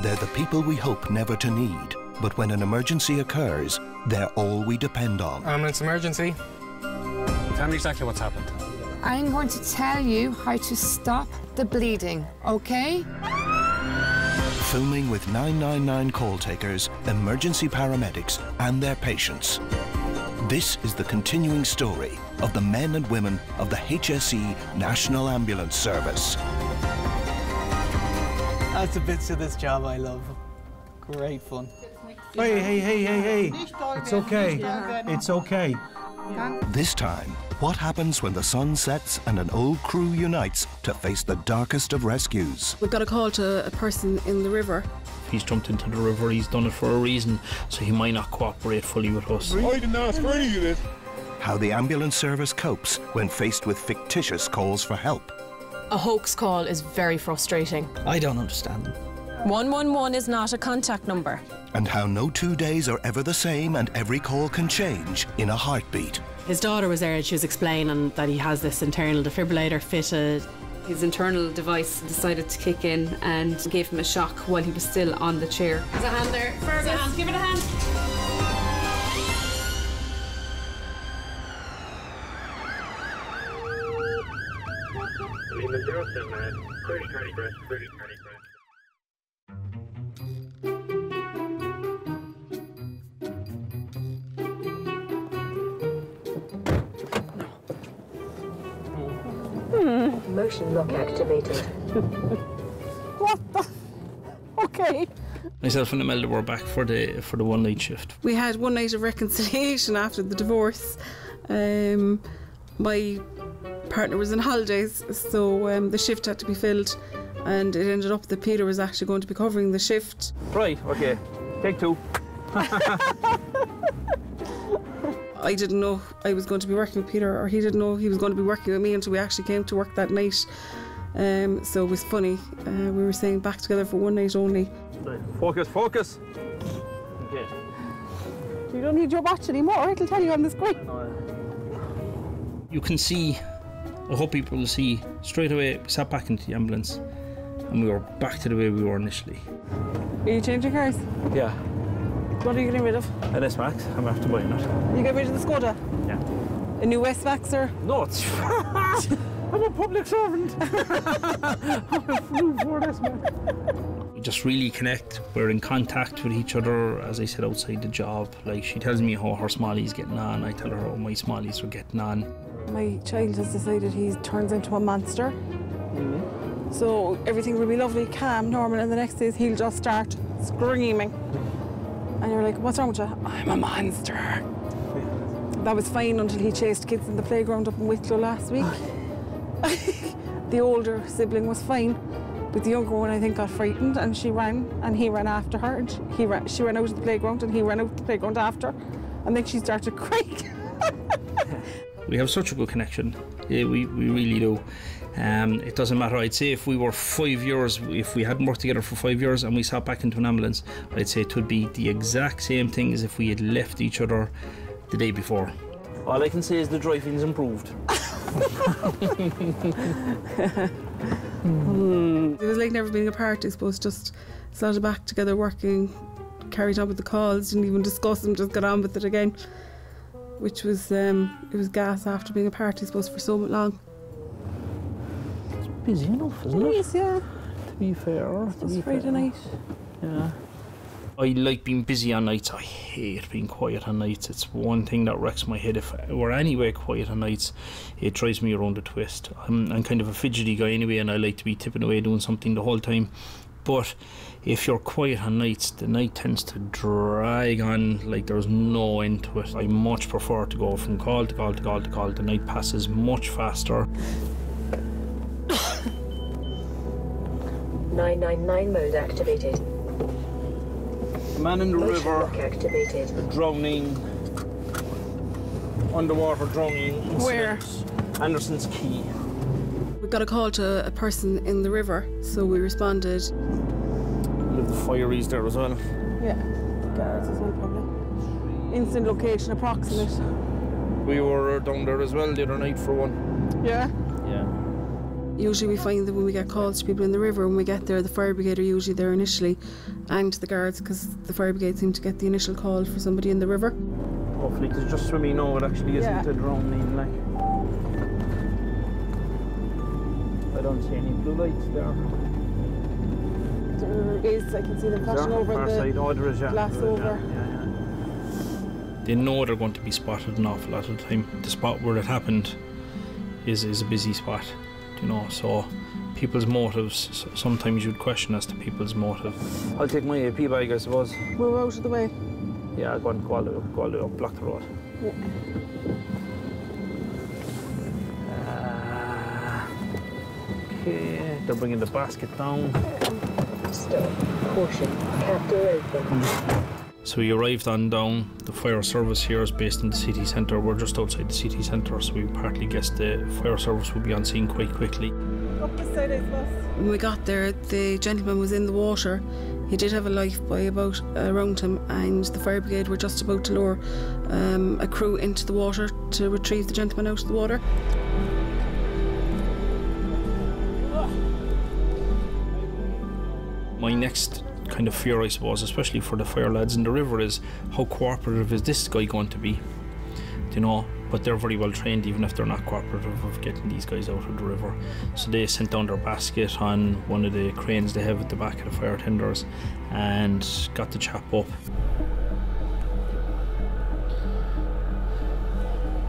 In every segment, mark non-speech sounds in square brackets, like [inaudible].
They're the people we hope never to need, but when an emergency occurs, they're all we depend on. Um, Ambulance emergency. Tell me exactly what's happened. I'm going to tell you how to stop the bleeding, okay? Filming with 999 call takers, emergency paramedics, and their patients. This is the continuing story of the men and women of the HSE National Ambulance Service. That's the bits of this job I love. Great fun. Hey, hey, hey, hey, hey. It's okay. It's okay. This time, what happens when the sun sets and an old crew unites to face the darkest of rescues? We got a call to a person in the river. If he's jumped into the river, he's done it for a reason, so he might not cooperate fully with us. I didn't ask for any of this. How the ambulance service copes when faced with fictitious calls for help. A hoax call is very frustrating. I don't understand them. 111 is not a contact number. And how no two days are ever the same and every call can change in a heartbeat. His daughter was there and she was explaining that he has this internal defibrillator fitted. His internal device decided to kick in and gave him a shock while he was still on the chair. There's a hand there. Fergus. Give it a hand. Arrest. Motion lock activated. [laughs] what the? Okay. Myself and Imelda were back for the for the one night shift. We had one night of reconciliation after the divorce. Um, my partner was on holidays, so um, the shift had to be filled, and it ended up that Peter was actually going to be covering the shift. Right, okay. Take two. [laughs] I didn't know I was going to be working with Peter, or he didn't know he was going to be working with me until we actually came to work that night. Um, so it was funny. Uh, we were staying back together for one night only. Right. Focus, focus. Okay. You don't need your watch anymore, it'll tell you on the screen. You can see, I hope people will see, straight away we sat back into the ambulance and we were back to the way we were initially. Are you changing cars? Yeah. What are you getting rid of? An S Max, I'm after buying it. You get rid of the Skoda? Yeah. A new S Max or? No, it's. [laughs] I'm a public servant. I'm a flew for S Max. We just really connect. We're in contact with each other, as I said, outside the job. Like, she tells me how her Smalley's getting on, I tell her how my Smalleys are getting on. My child has decided he turns into a monster. Mm-hmm. So everything will be lovely, calm, normal, and the next day he'll just start screaming. And you're like, what's wrong with you? I'm a monster. [laughs] That was fine until he chased kids in the playground up in Wicklow last week. [laughs] the older sibling was fine, but the younger one I think got frightened and she ran and he ran after her and she, he ran, she ran out of the playground and he ran out of the playground after and then she started [laughs] crying. We have such a good connection. Yeah, we, we really do. Um, it doesn't matter. I'd say if we were five years, if we hadn't worked together for five years and we sat back into an ambulance, I'd say it would be the exact same thing as if we had left each other the day before. All I can say is the driving's improved. [laughs] It was like never being apart, I suppose, just started back together working, carried on with the calls, didn't even discuss them, just got on with it again. Which was, um, it was gas after being apart, I suppose, for so long. It's busy enough, isn't It it? is, yeah. To be fair. To It's be Friday fair. night. Yeah. I like being busy on nights. I hate being quiet on nights. It's one thing that wrecks my head. If we're anywhere quiet on nights, it drives me around a twist. I'm, I'm kind of a fidgety guy anyway, and I like to be tipping away doing something the whole time. But if you're quiet on nights, the night tends to drag on like there's no end to it. I much prefer to go from call to call to call to call. The night passes much faster. [coughs] 999 mode activated. Man in the Motion river, lock activated. drowning, underwater drowning. Where? Anderson's Quay. We got a call to a person in the river, so we responded. Live the fireys there as well. Yeah, guards as well, probably. Instant location approximate. We were uh, down there as well the other night for one. Yeah. Yeah. Usually, we find that when we get calls to people in the river, when we get there, the fire brigade are usually there initially, and the guards, because the fire brigade seem to get the initial call for somebody in the river. Hopefully, it's just swimming now. It actually isn't Yeah. a drowning. Like, don't see any blue lights there. There is, I can see them flashing over far the side. Oh, there is, yeah. glass There is, over. yeah, yeah. They know they're going to be spotted an awful lot of the time. The spot where it happened is is a busy spot, you know. So people's motives, sometimes you'd question as to people's motive. I'll take my AP bag, I suppose. Move out of the way. Yeah, go and go all the way up, go all the way up, block the road. Yeah. Uh, okay, they're bringing the basket down. Stop. Caution. Cap door open. So we arrived on down. The fire service here is based in the city centre. We're just outside the city centre, so we partly guessed the fire service would be on scene quite quickly. Up the side, When we got there, the gentleman was in the water. He did have a life buoy about around him, and the fire brigade were just about to lower um, a crew into the water to retrieve the gentleman out of the water. My next kind of fear, I suppose, especially for the fire lads in the river, is how cooperative is this guy going to be? You know, but they're very well trained, even if they're not cooperative of getting these guys out of the river. So they sent down their basket on one of the cranes they have at the back of the fire tenders and got the chap up.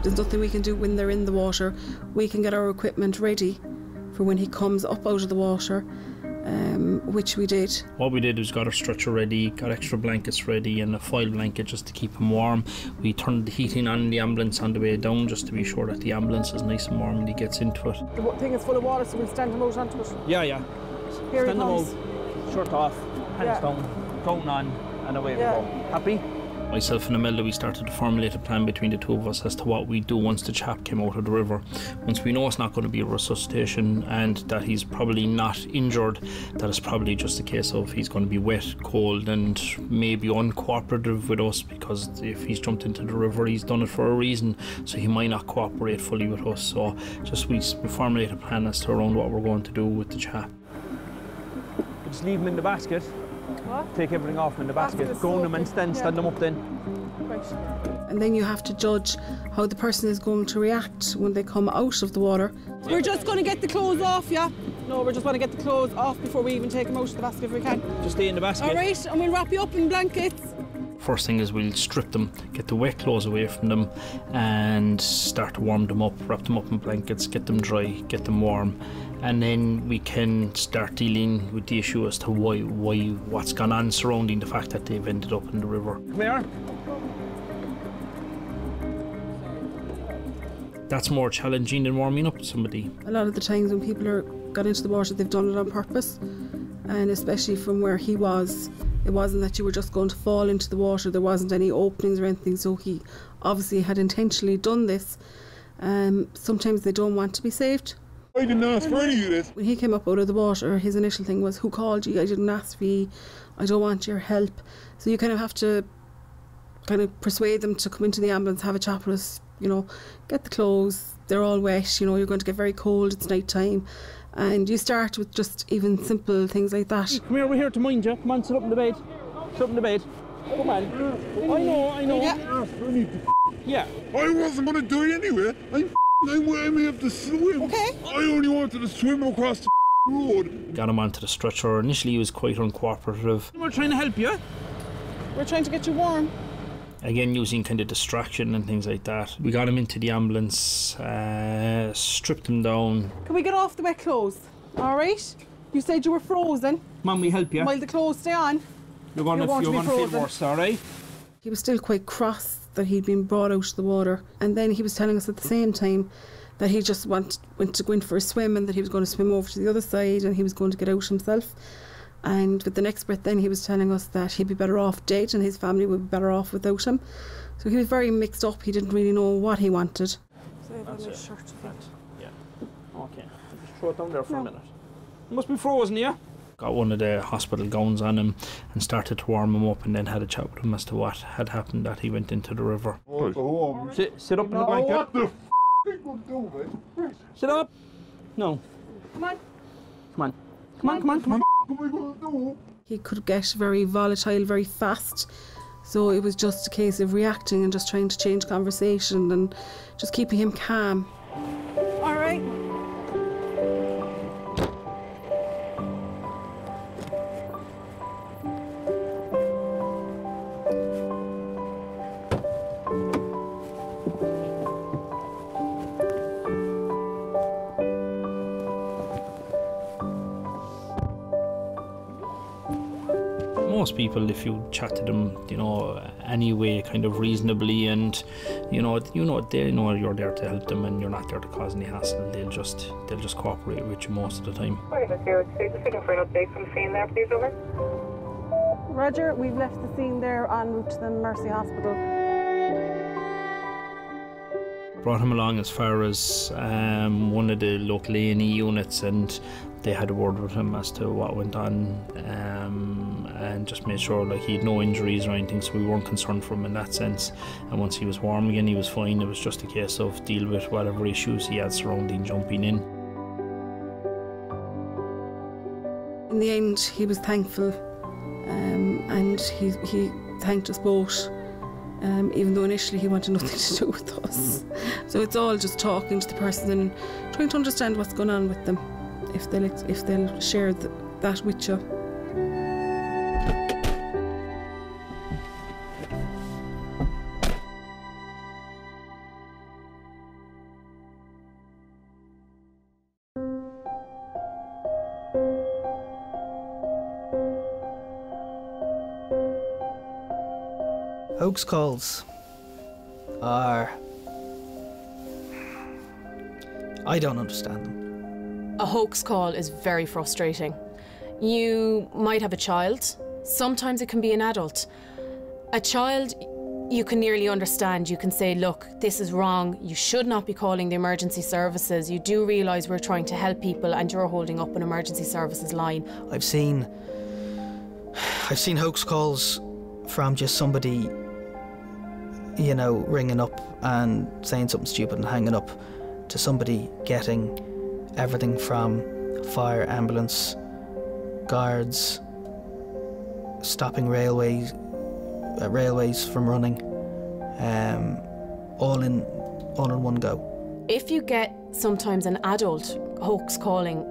There's nothing we can do when they're in the water. We can get our equipment ready for when he comes up out of the water, which we did. What we did was got our stretcher ready, got extra blankets ready, and a foil blanket just to keep him warm. We turned the heating on in the ambulance on the way down just to be sure that the ambulance is nice and warm when he gets into it. The thing is full of water, so we'll stand him out onto it. Yeah, yeah. Here Stand them comes. out, shirt off, hands Yeah. down, phone on, and away Yeah. we go. Happy? Myself and Imelda, we started to formulate a plan between the two of us as to what we do once the chap came out of the river. Once we know it's not going to be a resuscitation and that he's probably not injured, that is probably just a case of he's going to be wet, cold, and maybe uncooperative with us because if he's jumped into the river, he's done it for a reason, so he might not cooperate fully with us. So just we, we formulate a plan as to around what we're going to do with the chap. Just leave him in the basket. What? Take everything off him in the Basket basket. is Go on them soaking. and stand, Yeah. stand them up then. And then you have to judge how the person is going to react when they come out of the water. We're just going to get the clothes off, yeah? No, we're just going to get the clothes off before we even take them out of the basket if we can. Just stay in the basket. All right, and we'll wrap you up in blankets. First thing is we'll strip them, get the wet clothes away from them, and start to warm them up, wrap them up in blankets, get them dry, get them warm, and then we can start dealing with the issue as to why, why, what's gone on surrounding the fact that they've ended up in the river. Come here. That's more challenging than warming up somebody. A lot of the times when people are got into the water, they've done it on purpose. And especially from where he was, it wasn't that you were just going to fall into the water. There wasn't any openings or anything. So he obviously had intentionally done this. Um, sometimes they don't want to be saved. I didn't ask for any of this. When he came up out of the water, his initial thing was, "Who called you? I didn't ask for you. I don't want your help." So you kind of have to kind of persuade them to come into the ambulance, have a chat with us. You know, get the clothes. They're all wet. You know, you're going to get very cold. It's night time, and you start with just even simple things like that. Come here, we're here to mind you. Come on, sit up in the bed. Sit up in the bed. Come on. I know, I know. Yeah. Yeah. I wasn't going to do it anyway. I'm I'm way me up to swim. Okay. I only wanted to swim across the road. Got him onto the stretcher. Initially, he was quite uncooperative. We're trying to help you. We're trying to get you warm. again using kind of distraction and things like that. We got him into the ambulance, uh, stripped him down. Can we get off the wet clothes? All right. You said you were frozen. Mum, we help you. While the clothes stay on. You're going You're to going to you're be going to feel frozen. worse, all right? He was still quite cross that he'd been brought out of the water. And then he was telling us at the same time that he just want, went to go in for a swim and that he was going to swim over to the other side and he was going to get out himself. And with the next breath, then he was telling us that he'd be better off dead and his family would be better off without him. So he was very mixed up. He didn't really know what he wanted. That's it. Yeah. Okay. Just throw it down there for a minute. It must be frozen, yeah? Got one of the hospital gowns on him and started to warm him up and then had a chat with him as to what had happened that he went into the river. Sit, sit up in the blanket. What the f*** people do, man? Sit up. No. Come on. Come on. Come on, come on, come on. He could get very volatile very fast. So it was just a case of reacting and just trying to change conversation and just keeping him calm. Most people, if you chat to them, you know, anyway, kind of reasonably, and you know, you know, they know you're there to help them, and you're not there to cause any hassle. They'll just, they'll just cooperate with you most of the time. Right, let's hear what Just looking for an update from the scene there, please, over. Roger, we've left the scene there en route to the Mercy Hospital. Brought him along as far as um, one of the local A&E units, and they had a word with him as to what went on, um, and just made sure like he had no injuries or anything, so we weren't concerned for him in that sense. And once he was warm again, he was fine. It was just a case of deal with whatever issues he had surrounding jumping in. In the end, he was thankful um, and he, he thanked us both, um, even though initially he wanted nothing [laughs] to do with us. So it's all just talking to the person and trying to understand what's going on with them, if they'll, if they'll share th- that with you. Hoax calls are. I don't understand them. A hoax call is very frustrating. You might have a child, sometimes it can be an adult. A child, you can nearly understand. You can say, look, this is wrong. You should not be calling the emergency services. You do realise we're trying to help people and you're holding up an emergency services line. I've seen. I've seen hoax calls from just somebody, you know, ringing up and saying something stupid and hanging up, to somebody getting everything from fire, ambulance, guards, stopping railways, uh, railways from running, um, all in, all in one go. If you get sometimes an adult hoax calling,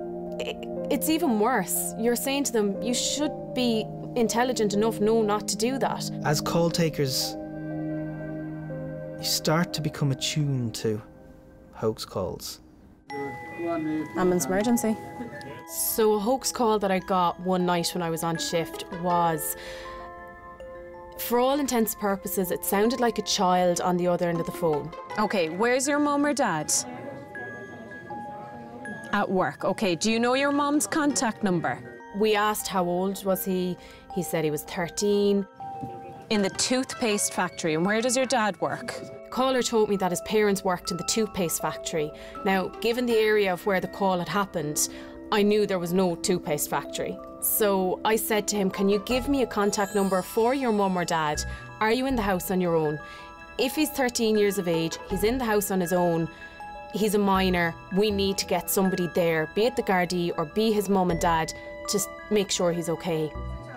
it's even worse. You're saying to them, you should be intelligent enough, no, not to do that. As call takers, you start to become attuned to hoax calls. Ambulance emergency. So, a hoax call that I got one night when I was on shift was, for all intents and purposes, it sounded like a child on the other end of the phone. Okay, where's your mum or dad? At work. Okay, do you know your mum's contact number? We asked how old was he. He said he was 13. In the toothpaste factory. And where does your dad work? Caller told me that his parents worked in the toothpaste factory. Now, given the area of where the call had happened, I knew there was no toothpaste factory. So I said to him, Can you give me a contact number for your mum or dad? Are you in the house on your own? If he's 13 years of age, he's in the house on his own, he's a minor, we need to get somebody there, be it the Gardaí or be his mum and dad, to make sure he's okay.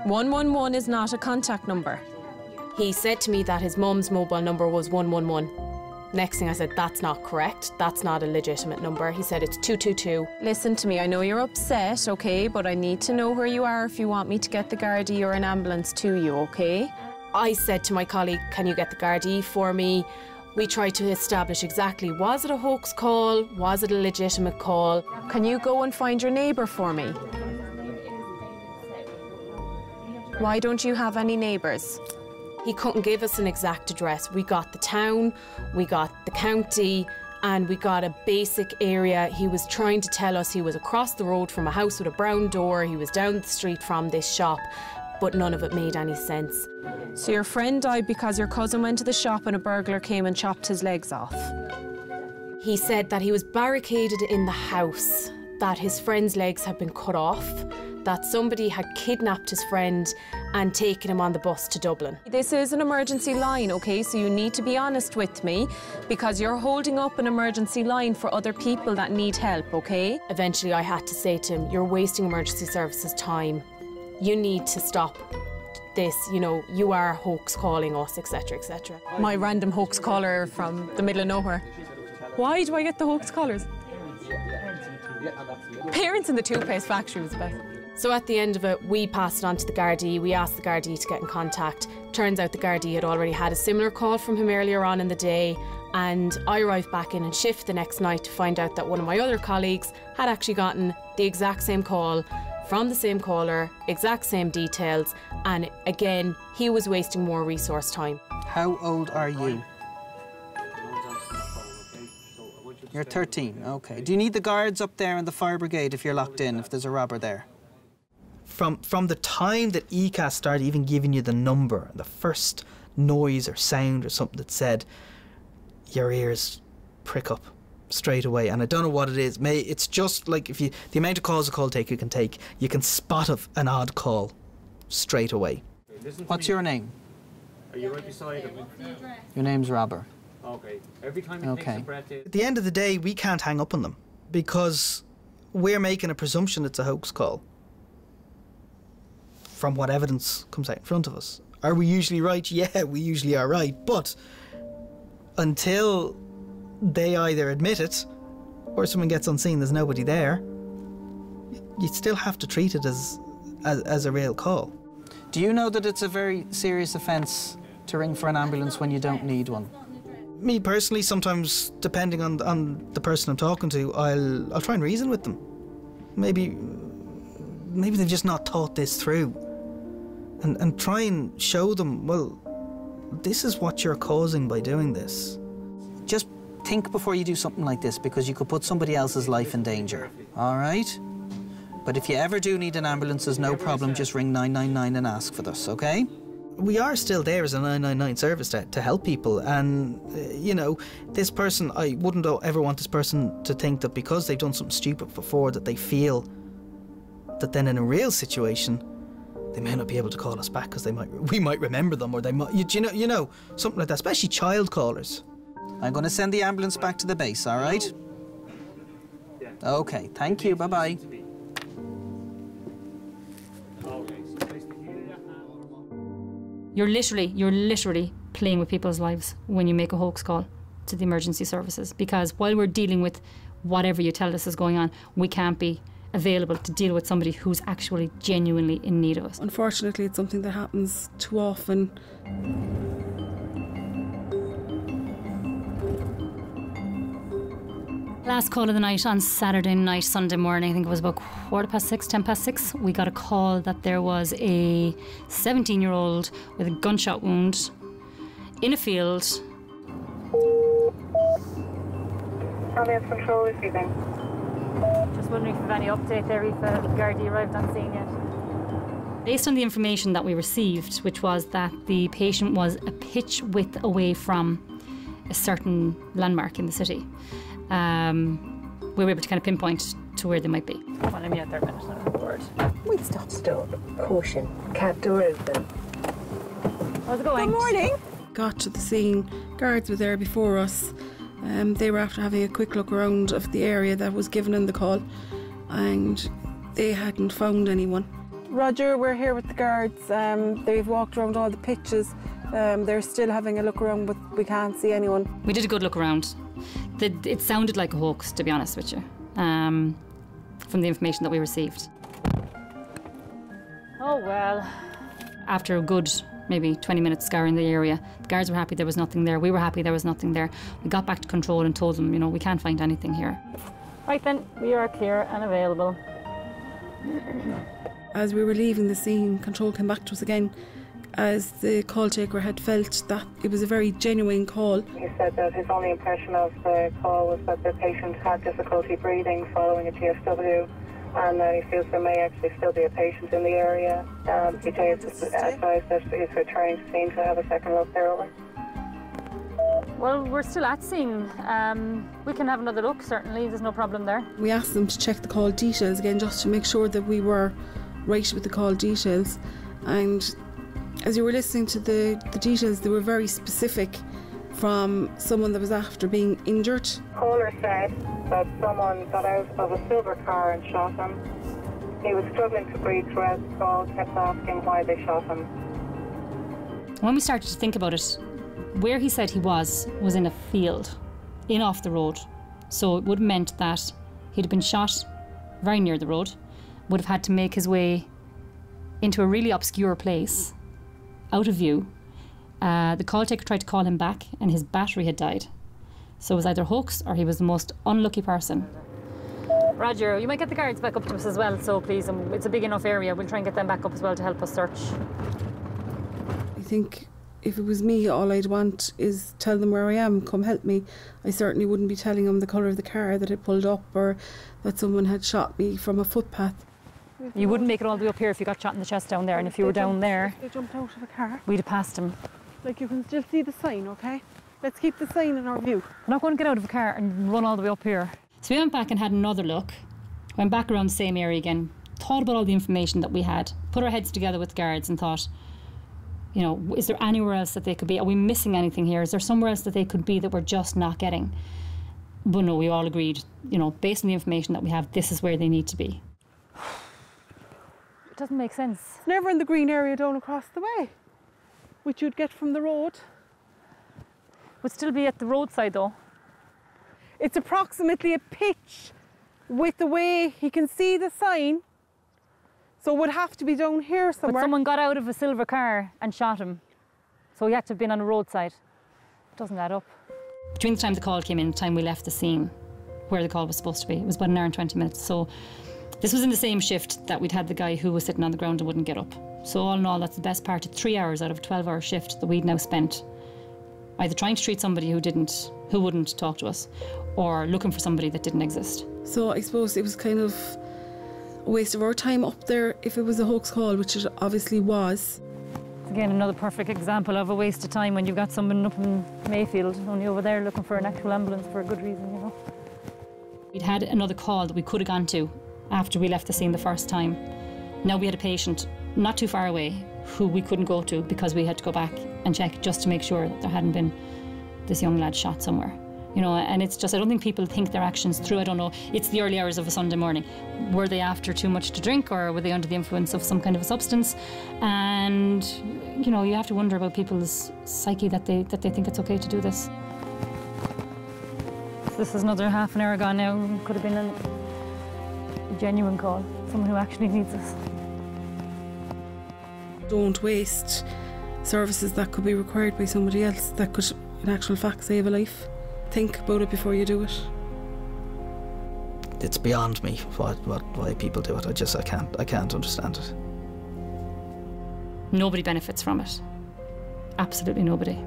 111 is not a contact number. He said to me that his mum's mobile number was 111. Next thing I said, that's not correct. That's not a legitimate number. He said it's 222. Listen to me, I know you're upset, okay, but I need to know where you are if you want me to get the Gardaí or an ambulance to you, okay? I said to my colleague, Can you get the Gardaí for me? We tried to establish exactly was it a hoax call? Was it a legitimate call? Can you go and find your neighbour for me? Why don't you have any neighbours? He couldn't give us an exact address. We got the town, we got the county, and we got a basic area. He was trying to tell us he was across the road from a house with a brown door, he was down the street from this shop, but none of it made any sense. So your friend died because your cousin went to the shop and a burglar came and chopped his legs off. He said that he was barricaded in the house, that his friend's legs had been cut off, that somebody had kidnapped his friend and taken him on the bus to Dublin. This is an emergency line, okay? So you need to be honest with me because you're holding up an emergency line for other people that need help, okay? Eventually, I had to say to him, You're wasting emergency services time. You need to stop this. You know, you are hoax calling us, etc., etc. My random hoax caller from the middle of nowhere. Why do I get the hoax callers? Parents in the toothpaste factory was the best. So at the end of it, we passed it on to the Gardaí. We asked the Gardaí to get in contact. Turns out the Gardaí had already had a similar call from him earlier on in the day. And I arrived back in and shift the next night to find out that one of my other colleagues had actually gotten the exact same call from the same caller, exact same details. And again, he was wasting more resource time. How old are you? You're 13, okay. Do you need the guards up there and the fire brigade if you're locked in, if there's a robber there? From, from the time that ECAS started even giving you the number, the first noise or sound or something that said, your ears prick up straight away. And I don't know what it is. May It's just like if you the amount of calls a call taker can take, you can spot of an odd call straight away. What's your name? Are you right beside him? Your name's Robert. Okay. Every time he takes Okay. a breath in. At the end of the day, we can't hang up on them because we're making a presumption it's a hoax call from what evidence comes out in front of us. Are we usually right? Yeah, we usually are right. But until they either admit it or someone gets on scene, there's nobody there, you still have to treat it as, as, as a real call. Do you know that it's a very serious offence to ring for an ambulance when you don't need one? Me personally, sometimes depending on on the person I'm talking to, I'll I'll try and reason with them. Maybe maybe they've just not thought this through, and and try and show them. Well, this is what you're causing by doing this. Just think before you do something like this because you could put somebody else's life in danger. All right. But if you ever do need an ambulance, there's no problem. Just ring 999 and ask for this, okay? We are still there as a 999 service to, to help people. And, uh, you know, this person, I wouldn't ever want this person to think that because they've done something stupid before, that they feel that then in a real situation, they may not be able to call us back because they might we might remember them or they might you, you know you know something like that especially child callers. I'm going to send the ambulance back to the base all right? Okay thank you bye bye You're literally, you're literally playing with people's lives when you make a hoax call to the emergency services because while we're dealing with whatever you tell us is going on, we can't be available to deal with somebody who's actually genuinely in need of us. Unfortunately, it's something that happens too often. Last call of the night on Saturday night, Sunday morning, I think it was about quarter past six, ten past six, we got a call that there was a 17 year old with a gunshot wound in a field. Ambulance control receiving. Just wondering if you have any update there, if uh, Gardaí arrived on scene yet. Based on the information that we received, which was that the patient was a pitch width away from a certain landmark in the city, um, we were able to kind of pinpoint to where they might be. Come on, let me out there a minute. on board. Wait, stop, stop. Caution. Cab door open. How's it going? Good morning. Got to the scene. Guards were there before us. Um, they were after having a quick look around of the area that was given in the call, and they hadn't found anyone. Roger, we're here with the guards. Um, they've walked around all the pitches. Um, they're still having a look around, but we can't see anyone. We did a good look around. The, it sounded like a hoax, to be honest with you, um, from the information that we received. Oh well. After a good maybe 20 minutes scouring the area, the guards were happy there was nothing there. We were happy there was nothing there. We got back to control and told them, you know, we can't find anything here. Right then, we are clear and available. As we were leaving the scene, control came back to us again as the call taker had felt that it was a very genuine call. He said that his only impression of the call was that the patient had difficulty breathing following a TSW and that he feels there may actually still be a patient in the area. Um, he has advised that he's returning to scene to have a second look there over. Well, we're still at scene. Um, we can have another look, certainly. There's no problem there. We asked them to check the call details again just to make sure that we were right with the call details. And as you were listening to the, the details, they were very specific from someone that was after being injured. Caller said that someone got out of a silver car and shot him. He was struggling to breathe throughout the call, kept asking why they shot him. When we started to think about it, where he said he was was in a field, in off the road. So it would have meant that he'd been shot very near the road, would have had to make his way into a really obscure place, out of view. Uh, the call taker tried to call him back, and his battery had died. So it was either hoax or he was the most unlucky person. Roger, you might get the guards back up to us as well, so please. Um, it's a big enough area. We'll try and get them back up as well to help us search. I think if it was me, all I'd want is tell them where I am, come help me. I certainly wouldn't be telling them the colour of the car that had pulled up or that someone had shot me from a footpath. You wouldn't make it all the way up here if you got shot in the chest down there, and if you were down there, They jumped out of a car. we'd have passed him. Like you can still see the sign, okay? Let's keep the sign in our view. We're not going to get out of the car and run all the way up here. So we went back and had another look. Went back around the same area again. Thought about all the information that we had. Put our heads together with guards and thought, you know, is there anywhere else that they could be? Are we missing anything here? Is there somewhere else that they could be that we're just not getting? But no, we all agreed, you know, based on the information that we have, this is where they need to be. It doesn't make sense. It's never in the green area down across the way, which you'd get from the road. Would still be at the roadside though. It's approximately a pitch with the way he can see the sign. So it would have to be down here somewhere. But someone got out of a silver car and shot him. So he had to have been on a roadside. Doesn't add up. Between the time the call came in and the time we left the scene where the call was supposed to be, it was about an hour and 20 minutes. So this was in the same shift that we'd had the guy who was sitting on the ground and wouldn't get up. So all in all, that's the best part of three hours out of a 12 hour shift that we'd now spent either trying to treat somebody who didn't, who wouldn't talk to us, or looking for somebody that didn't exist. So I suppose it was kind of a waste of our time up there if it was a hoax call, which it obviously was. Again, another perfect example of a waste of time when you've got someone up in Mayfield, only over there looking for an actual ambulance for a good reason, you know. We'd had another call that we could have gone to after we left the scene the first time. Now we had a patient not too far away who we couldn't go to because we had to go back and check just to make sure that there hadn't been this young lad shot somewhere. You know, and it's just I don't think people think their actions through. I don't know. It's the early hours of a Sunday morning. Were they after too much to drink, or were they under the influence of some kind of a substance? And you know, you have to wonder about people's psyche that they that they think it's okay to do this. This is another half an hour gone now. Could have been a genuine call. Someone who actually needs us. Don't waste services that could be required by somebody else that could, in actual fact, save a life. Think about it before you do it. It's beyond me what, what why people do it. I just I can't I can't understand it. Nobody benefits from it. Absolutely nobody.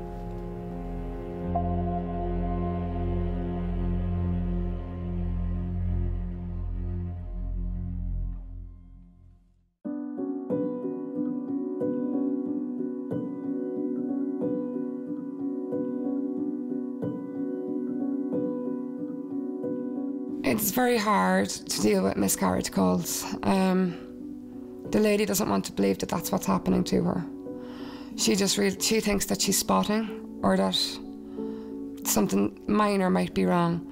Very hard to deal with miscarriage calls. Um, the lady doesn't want to believe that that's what's happening to her. She just she thinks that she's spotting or that something minor might be wrong.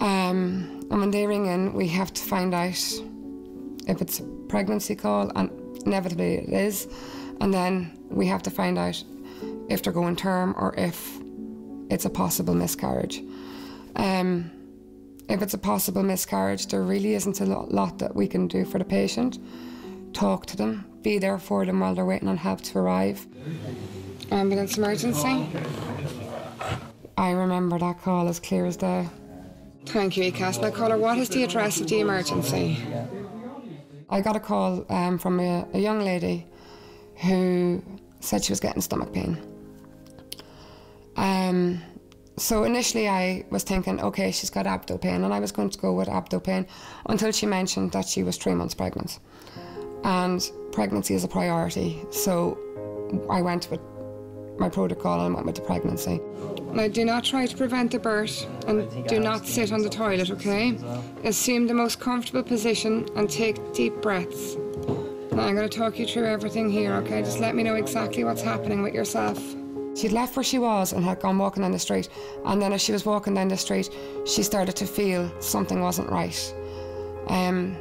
Um, and when they ring in, we have to find out if it's a pregnancy call, and inevitably it is. And then we have to find out if they're going term or if it's a possible miscarriage. Um, if it's a possible miscarriage, there really isn't a lot that we can do for the patient. Talk to them, be there for them while they're waiting on help to arrive. Ambulance emergency. I remember that call as clear as day. Thank you, ECAS. Now, caller, what is the address of the emergency? I got a call um, from a, a young lady who said she was getting stomach pain. Um, so initially I was thinking, okay, she's got abdo pain, and I was going to go with abdo pain until she mentioned that she was three months pregnant. And pregnancy is a priority, so I went with my protocol and went with the pregnancy. Now, do not try to prevent the birth and do not sit on the toilet, okay? Assume the most comfortable position and take deep breaths. Now I'm going to talk you through everything here, okay? Just let me know exactly what's happening with yourself. She'd left where she was and had gone walking down the street, and then as she was walking down the street, she started to feel something wasn't right. Um,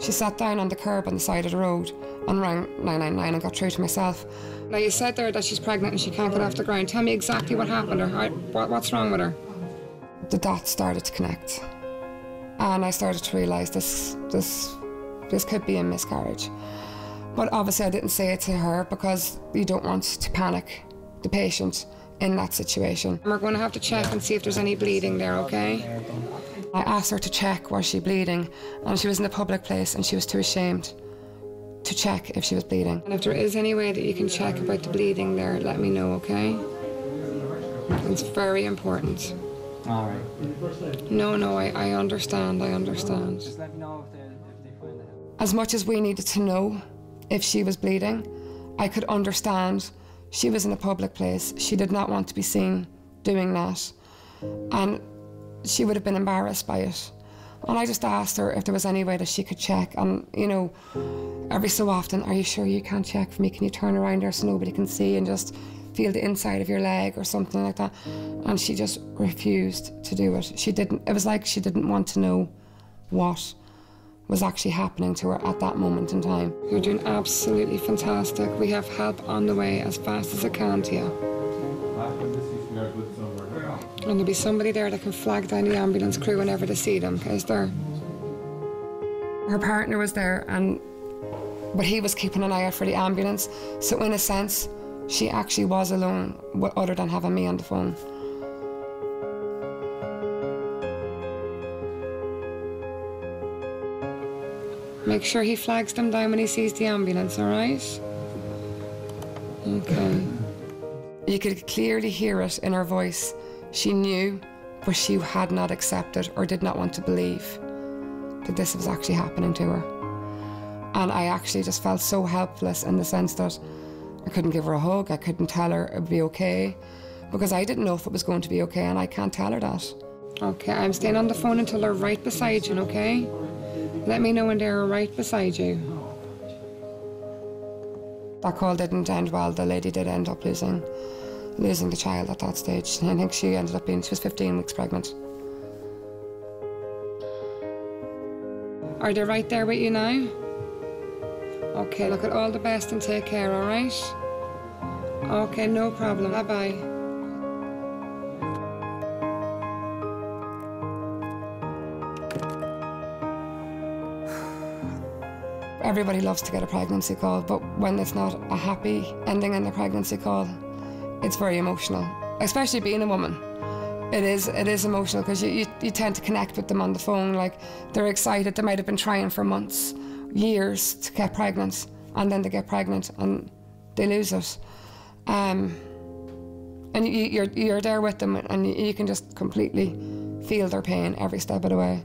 she sat down on the curb on the side of the road and rang 999 and got through to myself. Now, you said there that she's pregnant and she can't get off the ground. Tell me exactly what happened or how, what, what's wrong with her. The dots started to connect, and I started to realise this, this, this could be a miscarriage. But obviously, I didn't say it to her because you don't want to panic the patient in that situation. We're going to have to check and see if there's any bleeding there, okay? I asked her to check was she bleeding, and she was in a public place and she was too ashamed to check if she was bleeding. And if there is any way that you can check about the bleeding there, let me know, okay? It's very important. All right. No, no, I, I understand, I understand. Just let me know if they, if they find it. As much as we needed to know if she was bleeding, I could understand she was in a public place. She did not want to be seen doing that. And she would have been embarrassed by it. And I just asked her if there was any way that she could check. And, you know, every so often, are you sure you can't check for me? Can you turn around there so nobody can see and just feel the inside of your leg or something like that? And she just refused to do it. She didn't, it was like she didn't want to know what was actually happening to her at that moment in time. You're doing absolutely fantastic. We have help on the way as fast as it can to. And there'll be somebody there that can flag down the ambulance crew whenever they see them, is there? Her partner was there, and but he was keeping an eye out for the ambulance. So in a sense, she actually was alone, other than having me on the phone. Make sure he flags them down when he sees the ambulance, all right? Okay. You could clearly hear it in her voice. She knew, but she had not accepted or did not want to believe that this was actually happening to her. And I actually just felt so helpless in the sense that I couldn't give her a hug, I couldn't tell her it would be okay, because I didn't know if it was going to be okay, and I can't tell her that. Okay, I'm staying on the phone until they're right beside you, okay? Let me know when they're right beside you. That call didn't end well. The lady did end up losing losing the child at that stage. I think she ended up being she was 15 weeks pregnant. Are they right there with you now? Okay, look at all the best and take care, all right? Okay, no problem. Bye bye Everybody loves to get a pregnancy call, but when it's not a happy ending in the pregnancy call, it's very emotional, especially being a woman. It is it is emotional because you, you, you tend to connect with them on the phone. Like they're excited. They might have been trying for months, years to get pregnant, and then they get pregnant and they lose it. Um, and you, you're you're there with them, and you, you can just completely feel their pain every step of the way.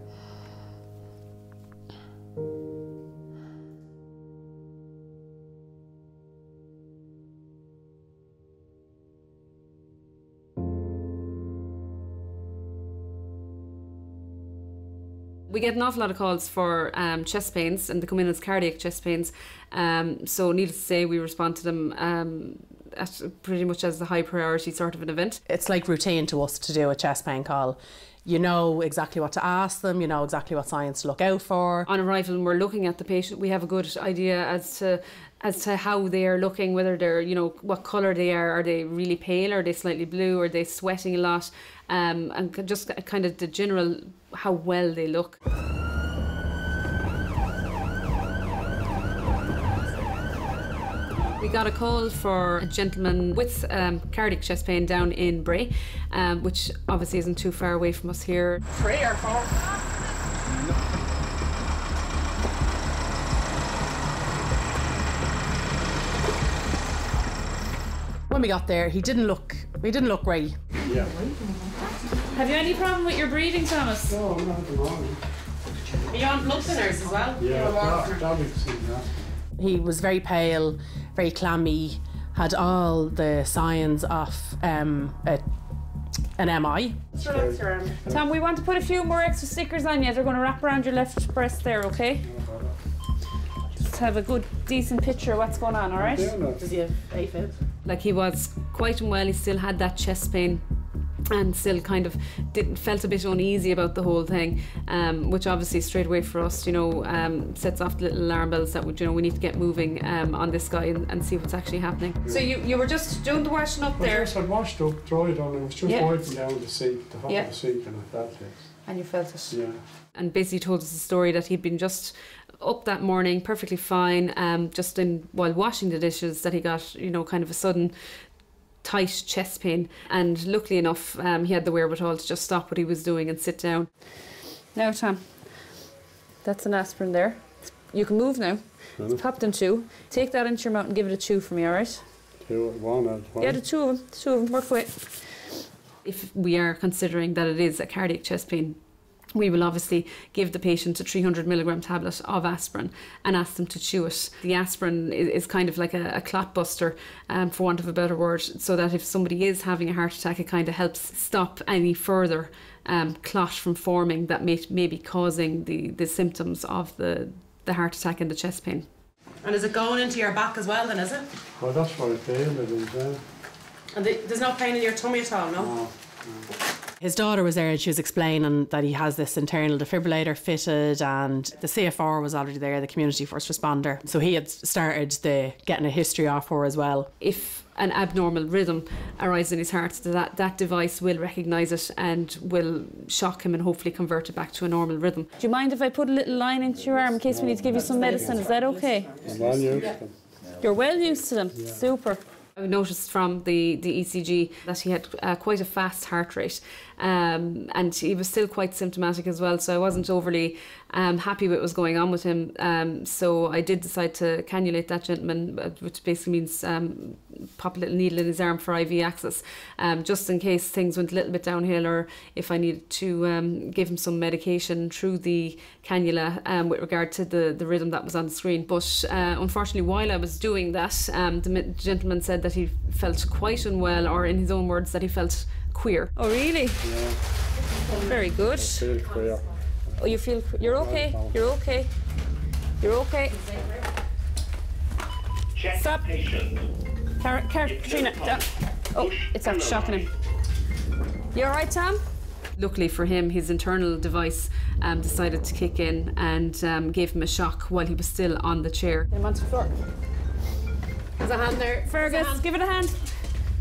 We get an awful lot of calls for um, chest pains, and they come in as cardiac chest pains. Um, so, needless to say, we respond to them um, at pretty much as a high priority sort of an event. It's like routine to us to do a chest pain call. You know exactly what to ask them, you know exactly what signs to look out for. On arrival, when we're looking at the patient, we have a good idea as to as to how they are looking, whether they're, you know, what colour they are. Are they really pale? Are they slightly blue? Are they sweating a lot? Um, and just kind of the general how well they look. We got a call for a gentleman with um, cardiac chest pain down in Bray, um, which obviously isn't too far away from us here. Three or four. When we got there, he didn't look he didn't look ready. Yeah. Have you any problem with your breathing, Thomas? No, I'm not at the moment. Are you on blood thinners as well? Yeah, that, that we've seen that. He was very pale, very clammy, had all the signs of um, a, an MI. Tom, we want to put a few more extra stickers on you. They're going to wrap around your left breast there, okay? just have a good, decent picture of what's going on, all right? Does he have AFib? Like he was quite unwell, he still had that chest pain and still kind of did, felt a bit uneasy about the whole thing, um, which obviously straight away for us, you know, um, sets off the little alarm bells that would, you know, we need to get moving um, on this guy and, and see what's actually happening. So you, you were just doing the washing up Well, there, yes, I'd washed up, dried on, I was just Yeah. wiping down the sink, the top Yeah. of the sink and I felt it. and you felt it. Yeah. and basically told us the story that he'd been just up that morning, perfectly fine, um, just in while washing the dishes, that he got you know kind of a sudden tight chest pain, and luckily enough, um, he had the wherewithal to just stop what he was doing and sit down. Now, Tom, that's an aspirin there. You can move now. It's popped in two. Take that into your mouth and give it a chew for me, all right? Two, one at one. Yeah, the two of them. The two of them. Work away. If we are considering that it is a cardiac chest pain, we will obviously give the patient a 300 milligram tablet of aspirin and ask them to chew it. The aspirin is, is kind of like a, a clot buster, um, for want of a better word, so that if somebody is having a heart attack, it kind of helps stop any further um, clot from forming that may, may be causing the, the symptoms of the, the heart attack and the chest pain. And is it going into your back as well then, is it? Well, that's what I feel it is, yeah. And the, there's no pain in your tummy at all, no? No, His daughter was there and she was explaining that he has this internal defibrillator fitted and the CFR was already there, the community first responder. So he had started the getting a history off her as well. if an abnormal rhythm arises in his heart, that that device will recognise it and will shock him and hopefully convert it back to a normal rhythm. Do you mind if I put a little line into your arm in case we need to give you some medicine? Is that okay? I'm well used to them. You're well used to them. Super. I noticed from the, the ECG that he had uh, quite a fast heart rate um, and he was still quite symptomatic as well. So I wasn't overly um, happy with what was going on with him. Um, so I did decide to cannulate that gentleman, which basically means um, pop a little needle in his arm for IV access, um, just in case things went a little bit downhill or if I needed to um, give him some medication through the cannula um, with regard to the, the rhythm that was on the screen. But uh, unfortunately, while I was doing that, um, the gentleman said that he felt quite unwell, or in his own words, that he felt queer. Oh, really? Yeah. Very good. I feel queer. Oh, you feel you're okay. You're okay. You're okay. Stop. Car- Car- Katrina. da- Oh, it's after shocking him. You all right, Tom? Luckily for him, his internal device um, decided to kick in and um, gave him a shock while he was still on the chair. Him onto the floor. There's a hand there. Fergus, give it a hand.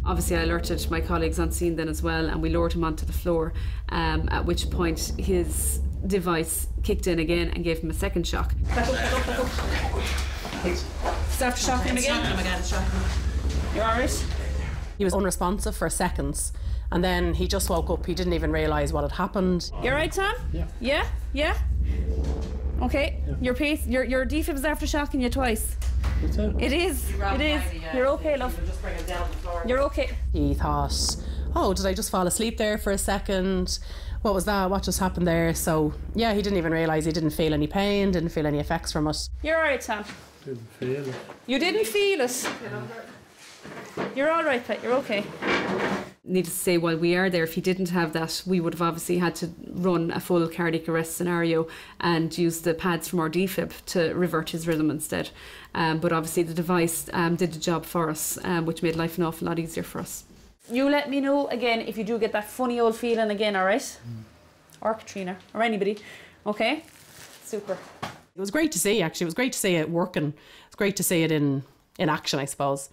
Obviously, I alerted my colleagues on scene then as well, and we lowered him onto the floor. Um, at which point, his device kicked in again and gave him a second shock. Back up, back up, back up. It's after shocking him again. Shocking him again, shocking him. You alright? He was unresponsive for seconds and then he just woke up. He didn't even realise what had happened. You're alright, Tom? Yeah. Yeah? Yeah? Okay. Your pace, your your defib is after shocking you twice. It is. It is. You're okay, love. You're okay. He thought, oh, did I just fall asleep there for a second? What was that? What just happened there? So, yeah, he didn't even realise he didn't feel any pain, didn't feel any effects from it. You're alright, Tom. Didn't feel it. You didn't feel it. You're all right, Pet. You're okay. Needless to say, while we are there, if he didn't have that, we would have obviously had to run a full cardiac arrest scenario and use the pads from our defib to revert his rhythm instead. Um, but obviously, the device um, did the job for us, um, which made life an awful lot easier for us. You let me know again if you do get that funny old feeling again, all right? Or Katrina, or anybody. Okay? Super. It was great to see, actually. It was great to see it working. It's great to see it in, in action, I suppose.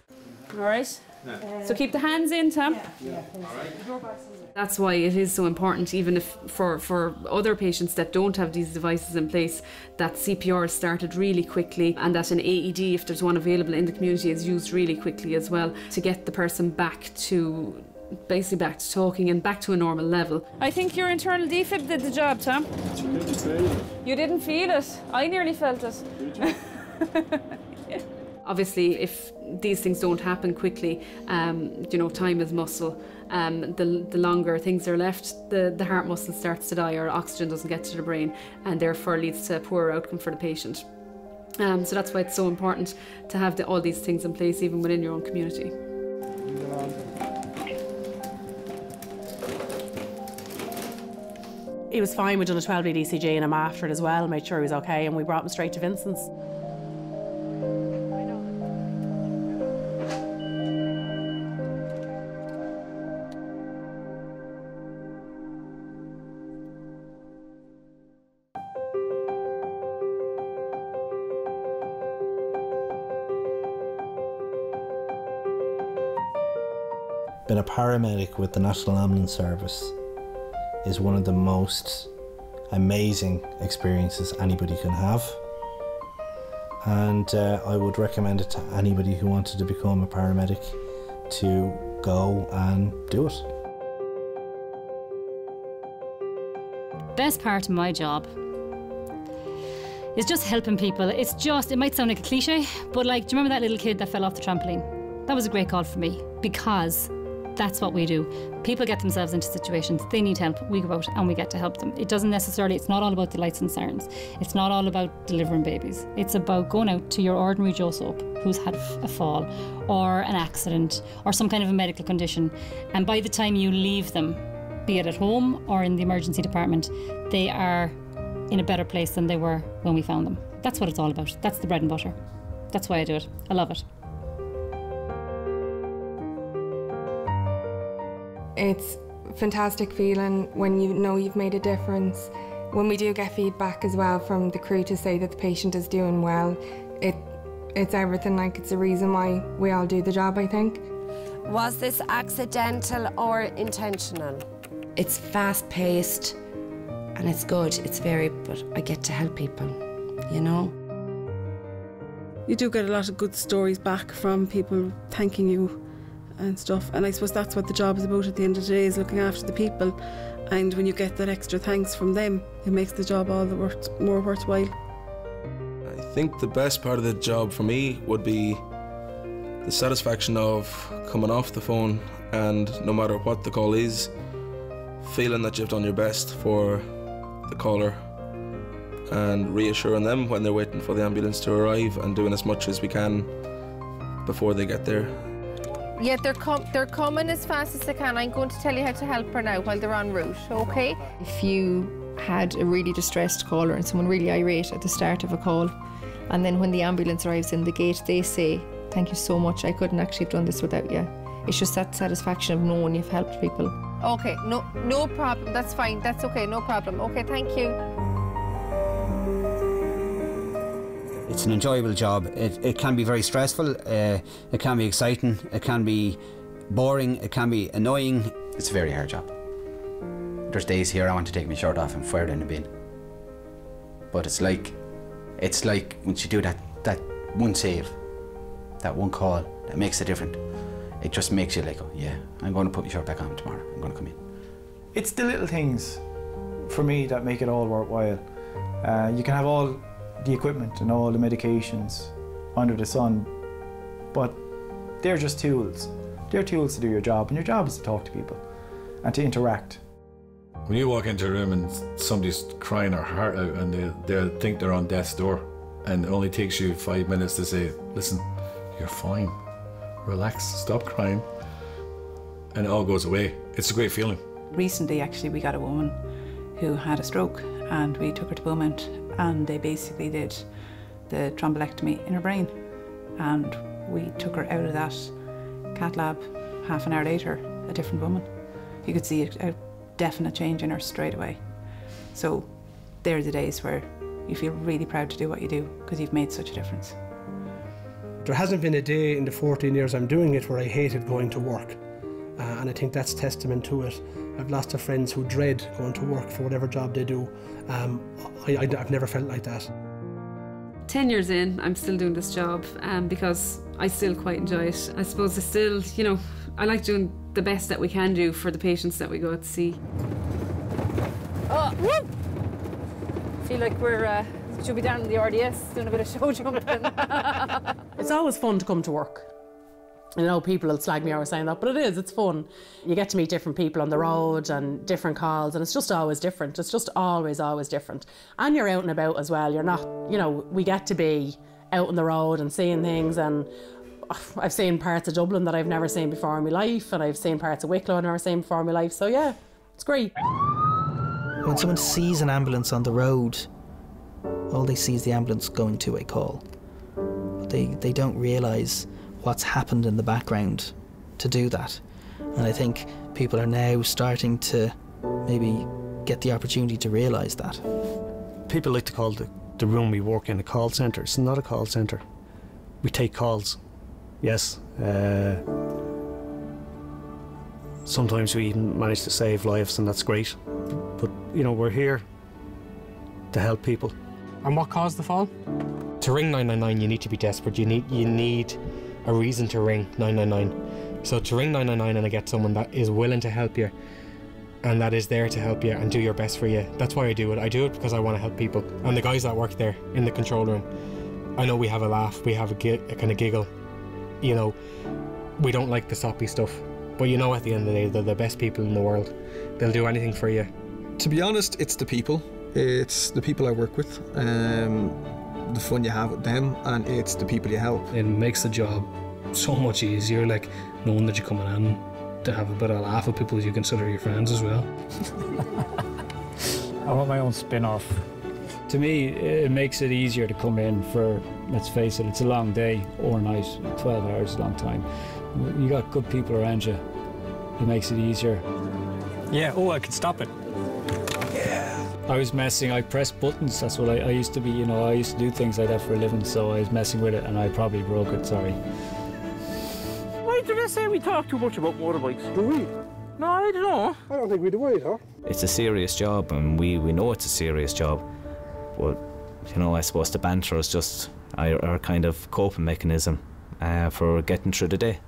All right? So keep the hands in, Tom. Yeah, yeah. That's why it is so important, even if for, for other patients that don't have these devices in place, that CPR is started really quickly and that an AED, if there's one available in the community, is used really quickly as well to get the person back to basically back to talking and back to a normal level. I think your internal defib did the job, Tom. You didn't feel it. I nearly felt it. [laughs] Obviously, if these things don't happen quickly, um, you know, time is muscle. Um, the, the longer things are left, the, the heart muscle starts to die or oxygen doesn't get to the brain and therefore leads to a poorer outcome for the patient. Um, so that's why it's so important to have the, all these things in place even within your own community. He was fine. We'd done a 12 lead ECG and I'm after it as well, made sure he was okay, and we brought him straight to Vincent's. Being a paramedic with the National Ambulance Service is one of the most amazing experiences anybody can have. And uh, I would recommend it to anybody who wanted to become a paramedic to go and do it. Best part of my job is just helping people. It's just, it might sound like a cliche, but like, do you remember that little kid that fell off the trampoline? That was a great call for me because that's what we do. People get themselves into situations, they need help, we go out and we get to help them. It doesn't necessarily, it's not all about the lights and sirens. It's not all about delivering babies. It's about going out to your ordinary Joe Soap who's had a fall or an accident or some kind of a medical condition. And by the time you leave them, be it at home or in the emergency department, they are in a better place than they were when we found them. That's what it's all about. That's the bread and butter. That's why I do it. I love it. It's a fantastic feeling when you know you've made a difference. When we do get feedback as well from the crew to say that the patient is doing well, it it's everything like it's a reason why we all do the job, I think. Was this accidental or intentional? It's fast paced and it's good. It's very, but I get to help people, you know? You do get a lot of good stories back from people thanking you and stuff. And I suppose that's what the job is about at the end of the day is looking after the people. And when you get that extra thanks from them, it makes the job all the worth, more worthwhile. I think the best part of the job for me would be the satisfaction of coming off the phone and no matter what the call is, feeling that you've done your best for the caller and reassuring them when they're waiting for the ambulance to arrive and doing as much as we can before they get there. Yeah, they're, com- they're coming as fast as they can. I'm going to tell you how to help her now while they're en route, okay? If you had a really distressed caller and someone really irate at the start of a call, and then when the ambulance arrives in the gate, they say, Thank you so much, I couldn't actually have done this without you. It's just that satisfaction of knowing you've helped people. Okay, no, no problem. That's fine. That's okay. No problem. Okay, thank you. It's an enjoyable job. It, it can be very stressful. Uh, it can be exciting. It can be boring. It can be annoying. It's a very hard job. There's days here I want to take my shirt off and fire it in the bin. But it's like, it's like once you do that, that one save, that one call, that makes a difference. It just makes you like, oh yeah, I'm going to put my shirt back on tomorrow. I'm going to come in. It's the little things for me that make it all worthwhile. Uh, you can have all the equipment and all the medications under the sun, but they're just tools. They're tools to do your job, and your job is to talk to people and to interact. When you walk into a room and somebody's crying their heart out and they, they think they're on death's door, and it only takes you five minutes to say, listen, you're fine, relax, stop crying, and it all goes away. It's a great feeling. Recently, actually, we got a woman who had a stroke, and we took her to Beaumont, and they basically did the thrombolectomy in her brain. And we took her out of that cat lab half an hour later, a different woman. You could see a, definite change in her straight away. So there are the days where you feel really proud to do what you do because you've made such a difference. There hasn't been a day in the 14 years I'm doing it where I hated going to work. Uh, and I think that's testament to it. I've lots of friends who dread going to work for whatever job they do. Um, I, I, I've never felt like that. 10 years in, I'm still doing this job um, because I still quite enjoy it. I suppose I still, you know, I like doing the best that we can do for the patients that we go out to see. Oh, woo! feel like we're uh, should be down in the RDS doing a bit of show [laughs] jumping. It's always fun to come to work. I know people will slag me out saying that, but it is, it's fun. You get to meet different people on the road and different calls, and it's just always different. It's just always, always different. And you're out and about as well. You're not, you know, we get to be out on the road and seeing things, and [sighs] I've seen parts of Dublin that I've never seen before in my life, and I've seen parts of Wicklow I've never seen before in my life. So yeah, it's great. When someone sees an ambulance on the road, all they see is the ambulance going to a call. They, they don't realise what's happened in the background to do that. And I think people are now starting to maybe get the opportunity to realise that. People like to call the, the room we work in a call centre. It's not a call centre. We take calls. Yes. Uh, Sometimes we even manage to save lives, and that's great. But, you know, we're here to help people. And what caused the fall? To ring 999, you need to be desperate. You need you need a reason to ring 999. So to ring 999 and to get someone that is willing to help you and that is there to help you and do your best for you. That's why I do it. I do it because I want to help people. And the guys that work there in the control room, I know we have a laugh, we have a, gi- a kind of giggle. You know, we don't like the soppy stuff. But you know, at the end of the day, they're the best people in the world. They'll do anything for you. To be honest, it's the people. It's the people I work with, um, the fun you have with them, and it's the people you help. It makes the job so much easier, like knowing that you're coming in to have a bit of a laugh with people you consider your friends as well. [laughs] I want my own spin off. To me, it makes it easier to come in for, let's face it, it's a long day or night. 12 hours is a long time. You got good people around you. It makes it easier. Yeah, oh, I could stop it. Yeah. I was messing, I pressed buttons. That's what I, I used to be, you know, I used to do things like that for a living, so I was messing with it and I probably broke it, sorry. Why did I say we talk too much about motorbikes? Do we? No, I don't know. I don't think we do either. It's a serious job, and we, we know it's a serious job. But, you know, I suppose the banter is just our, our kind of coping mechanism uh, for getting through the day.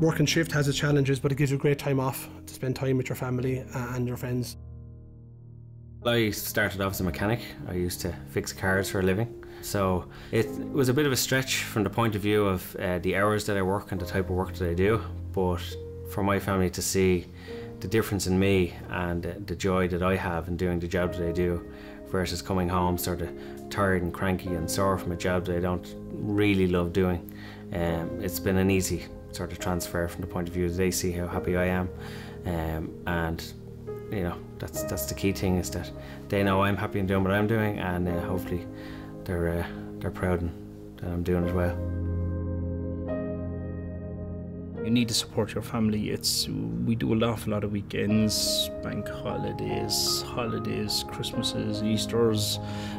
Working shift has its challenges, but it gives you great time off to spend time with your family and your friends. I started off as a mechanic. I used to fix cars for a living. So it was a bit of a stretch from the point of view of uh, the hours that I work and the type of work that I do. But for my family to see the difference in me and uh, the joy that I have in doing the job that I do versus coming home sort of tired and cranky and sore from a job that I don't really love doing, um, it's been an easy sort of transfer from the point of view they see how happy I am. Um, and you know that's that's the key thing is that they know I'm happy in doing what I'm doing, and uh, hopefully they're uh, they're proud and that I'm doing as well. You need to support your family. It's we do an awful lot of weekends, bank holidays, holidays, Christmases, Easter's,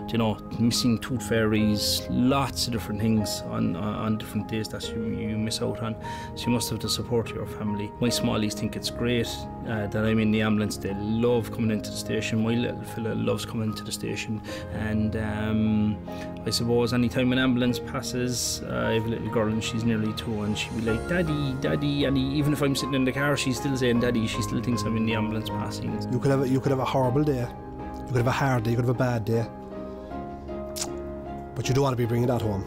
you know, missing tooth fairies, lots of different things on on different days that you, you miss out on. So you must have to support your family. My smallies think it's great uh, that I'm in the ambulance. They love coming into the station. My little fella loves coming into the station, and um, I suppose anytime an ambulance passes, uh, I have a little girl and she's nearly two, and she'll be like, "Daddy, Daddy," and even if I'm sitting in the car, she's still saying, "Daddy." She still thinks I'm in the ambulance passing. You could have a, you could have a horrible day. You could have a hard day. You could have a bad day. But you don't want to be bringing that home.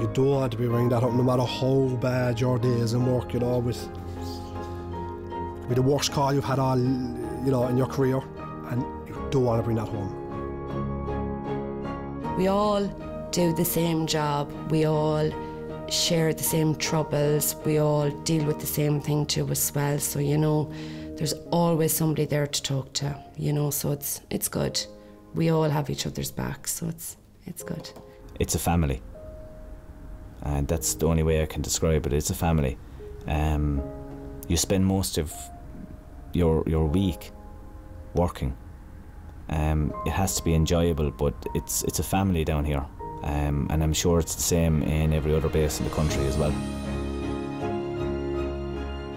You don't want to be bringing that home, no matter how bad your day is in work. You know, with could be the worst call you've had all, you know, in your career, and you don't want to bring that home. We all do the same job. We all share the same troubles. We all deal with the same thing too as well. So you know, there's always somebody there to talk to. You know, so it's it's good. We all have each other's backs, so it's it's good. It's a family. And that's the only way I can describe it. It's a family. Um, you spend most of your your week working. Um, it has to be enjoyable, but it's it's a family down here, um, and I'm sure it's the same in every other base in the country as well.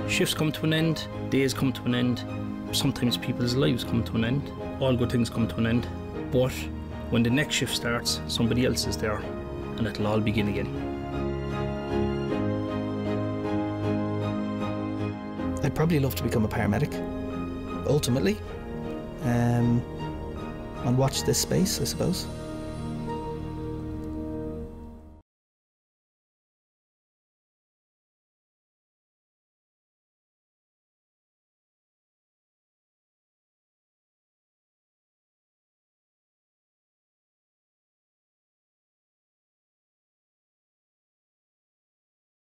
Shifts come to an end, days come to an end, sometimes people's lives come to an end. All good things come to an end. But when the next shift starts, somebody else is there and it'll all begin again. I'd probably love to become a paramedic, ultimately, um, and watch this space, I suppose.